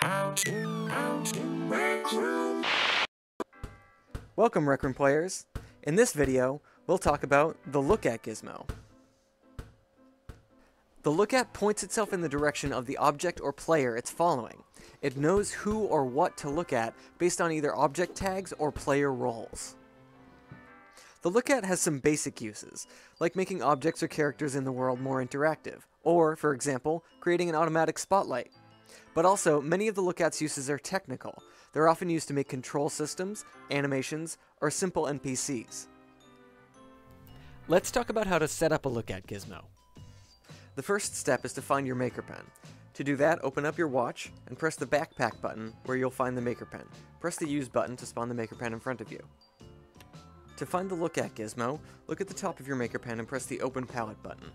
Welcome Rec Room players! In this video, we'll talk about the Look At gizmo. The Look At points itself in the direction of the object or player it's following. It knows who or what to look at based on either object tags or player roles. The Look At has some basic uses, like making objects or characters in the world more interactive, or, for example, creating an automatic spotlight. But also, many of the Look At's uses are technical. They're often used to make control systems, animations, or simple NPCs. Let's talk about how to set up a Lookout gizmo. The first step is to find your Maker Pen. To do that, open up your watch and press the backpack button where you'll find the Maker Pen. Press the Use button to spawn the Maker Pen in front of you. To find the Look At gizmo, look at the top of your Maker Pen and press the Open Palette button.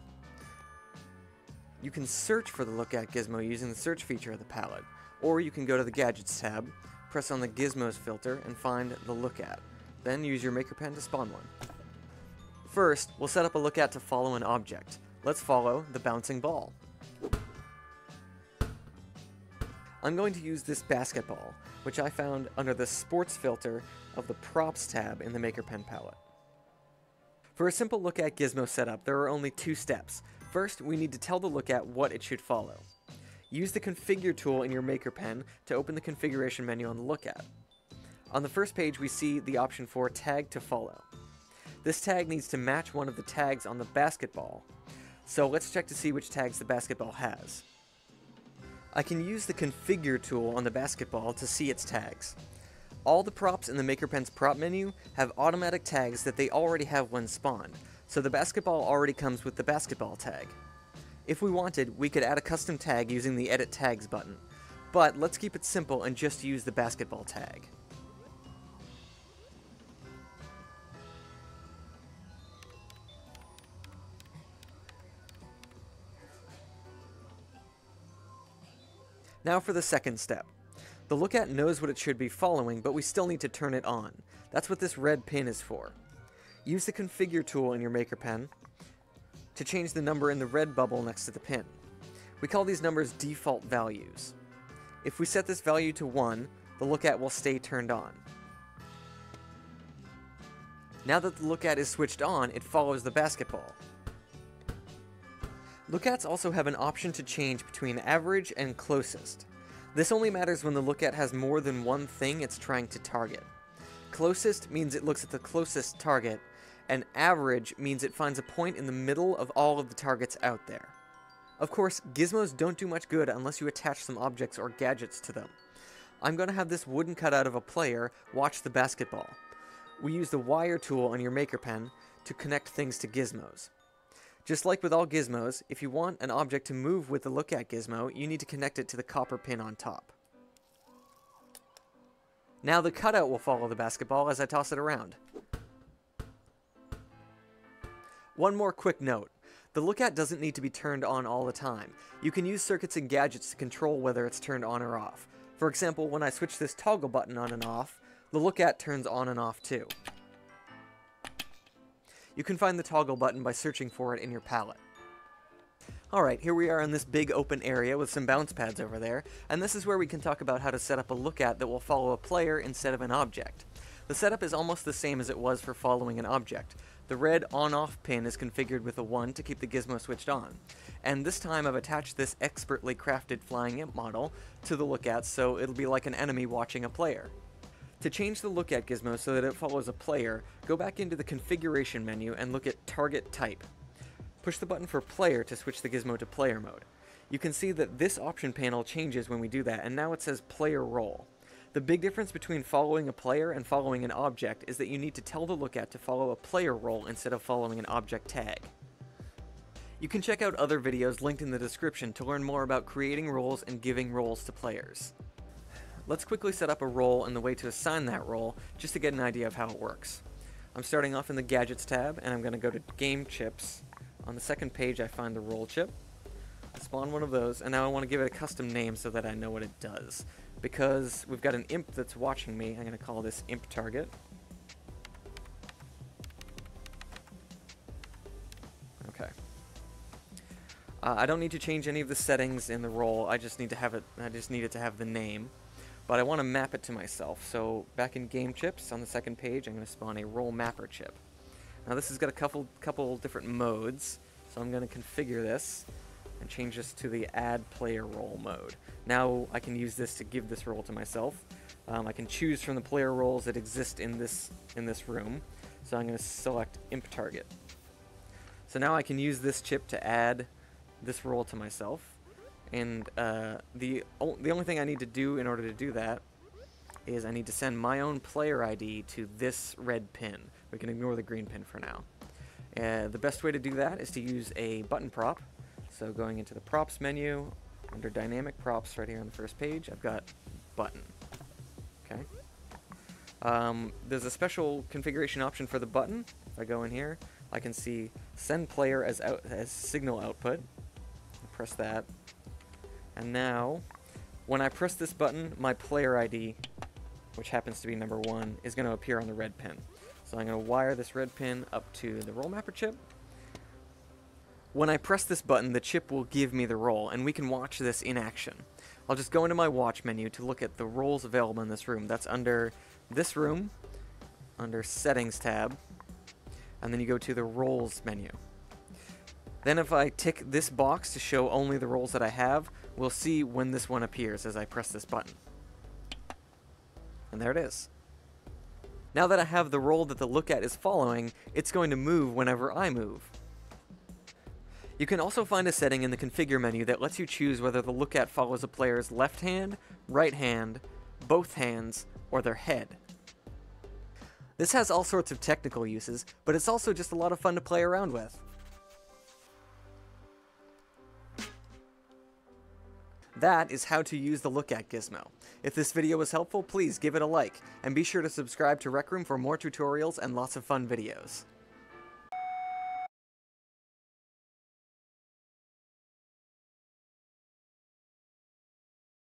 You can search for the Look At gizmo using the search feature of the palette, or you can go to the Gadgets tab, press on the Gizmos filter, and find the Look At. Then use your Maker Pen to spawn one. First, we'll set up a Look At to follow an object. Let's follow the bouncing ball. I'm going to use this basketball, which I found under the sports filter of the props tab in the Maker Pen palette. For a simple look at gizmo setup, there are only two steps. First, we need to tell the look at what it should follow. Use the configure tool in your Maker Pen to open the configuration menu on the look at. On the first page, we see the option for tag to follow. This tag needs to match one of the tags on the basketball, so let's check to see which tags the basketball has. I can use the configure tool on the basketball to see its tags. All the props in the MakerPen's prop menu have automatic tags that they already have when spawned, so the basketball already comes with the basketball tag. If we wanted, we could add a custom tag using the Edit Tags button, but let's keep it simple and just use the basketball tag. Now for the second step. The look at knows what it should be following, but we still need to turn it on. That's what this red pin is for. Use the configure tool in your Maker Pen to change the number in the red bubble next to the pin. We call these numbers default values. If we set this value to 1, the look at will stay turned on. Now that the look at is switched on, it follows the basketball. Lookats also have an option to change between average and closest. This only matters when the lookat has more than one thing it's trying to target. Closest means it looks at the closest target, and average means it finds a point in the middle of all of the targets out there. Of course, gizmos don't do much good unless you attach some objects or gadgets to them. I'm going to have this wooden cutout of a player watch the basketball. We use the wire tool on your Maker Pen to connect things to gizmos. Just like with all gizmos, if you want an object to move with the look at gizmo, you need to connect it to the copper pin on top. Now the cutout will follow the basketball as I toss it around. One more quick note. The look at doesn't need to be turned on all the time. You can use circuits and gadgets to control whether it's turned on or off. For example, when I switch this toggle button on and off, the look at turns on and off too. You can find the toggle button by searching for it in your palette. Alright, here we are in this big open area with some bounce pads over there, and this is where we can talk about how to set up a look at that will follow a player instead of an object. The setup is almost the same as it was for following an object. The red on-off pin is configured with a 1 to keep the gizmo switched on. And this time I've attached this expertly crafted flying imp model to the look at so it'll be like an enemy watching a player. To change the look at gizmo so that it follows a player, go back into the configuration menu and look at target type. Push the button for player to switch the gizmo to player mode. You can see that this option panel changes when we do that, and now it says player role. The big difference between following a player and following an object is that you need to tell the look at to follow a player role instead of following an object tag. You can check out other videos linked in the description to learn more about creating roles and giving roles to players. Let's quickly set up a role and the way to assign that role, just to get an idea of how it works. I'm starting off in the Gadgets tab, and I'm going to go to Game Chips. On the second page, I find the role chip. I spawn one of those, and now I want to give it a custom name so that I know what it does. Because we've got an imp that's watching me, I'm going to call this imp target. Okay. Uh, I don't need to change any of the settings in the role. I just need to have it. I just need it to have the name, but I want to map it to myself. So back in Game Chips on the second page, I'm going to spawn a role mapper chip. Now this has got a couple couple different modes, so I'm going to configure this and change this to the Add Player Role mode. Now I can use this to give this role to myself. Um, I can choose from the player roles that exist in this in this room. So I'm going to select Imp Target. So now I can use this chip to add this role to myself. And uh, the, the only thing I need to do in order to do that is I need to send my own player ID to this red pin. We can ignore the green pin for now. Uh, the best way to do that is to use a button prop. So going into the props menu, under dynamic props right here on the first page, I've got button. Okay. Um, there's a special configuration option for the button. If I go in here, I can see send player as out as signal output. Press that. And now, when I press this button, my player ID, which happens to be number one, is going to appear on the red pin. So I'm going to wire this red pin up to the role mapper chip. When I press this button, the chip will give me the role, and we can watch this in action. I'll just go into my watch menu to look at the roles available in this room. That's under this room, under settings tab, and then you go to the roles menu. Then if I tick this box to show only the roles that I have, we'll see when this one appears as I press this button. And there it is. Now that I have the role that the look at is following, it's going to move whenever I move. You can also find a setting in the configure menu that lets you choose whether the look at follows a player's left hand, right hand, both hands, or their head. This has all sorts of technical uses, but it's also just a lot of fun to play around with. That is how to use the Look At gizmo. If this video was helpful, please give it a like, and be sure to subscribe to Rec Room for more tutorials and lots of fun videos.